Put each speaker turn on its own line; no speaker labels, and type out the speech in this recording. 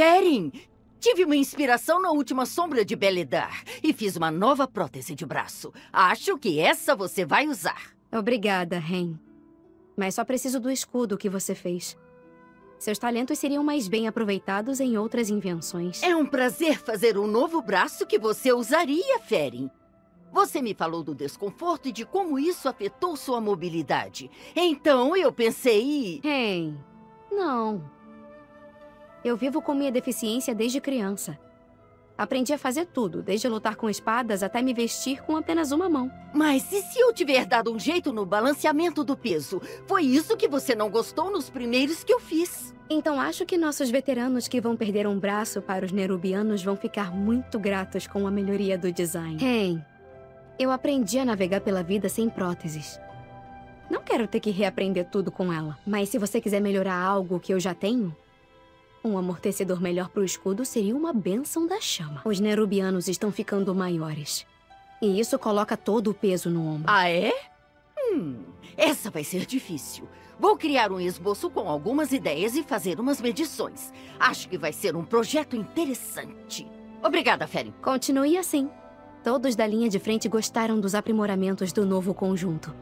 Ferin, tive uma inspiração na última sombra de Beledar e fiz uma nova prótese de braço. Acho que essa você vai usar.
Obrigada, Ren. Mas só preciso do escudo que você fez. Seus talentos seriam mais bem aproveitados em outras invenções.
É um prazer fazer um novo braço que você usaria, Ferin. Você me falou do desconforto e de como isso afetou sua mobilidade. Então eu pensei.
Hey, não. Eu vivo com minha deficiência desde criança. Aprendi a fazer tudo, desde lutar com espadas até me vestir com apenas uma mão.
Mas e se eu tiver dado um jeito no balanceamento do peso? Foi isso que você não gostou nos primeiros que eu fiz.
Então acho que nossos veteranos que vão perder um braço para os nerubianos vão ficar muito gratos com a melhoria do design. Hey, eu aprendi a navegar pela vida sem próteses. Não quero ter que reaprender tudo com ela. Mas se você quiser melhorar algo que eu já tenho, um amortecedor melhor para o escudo seria uma bênção da chama. Os nerubianos estão ficando maiores. E isso coloca todo o peso no ombro.
Ah, é? Hum, essa vai ser difícil. Vou criar um esboço com algumas ideias e fazer umas medições. Acho que vai ser um projeto interessante. Obrigada, Ferin.
Continue assim. Todos da linha de frente gostaram dos aprimoramentos do novo conjunto.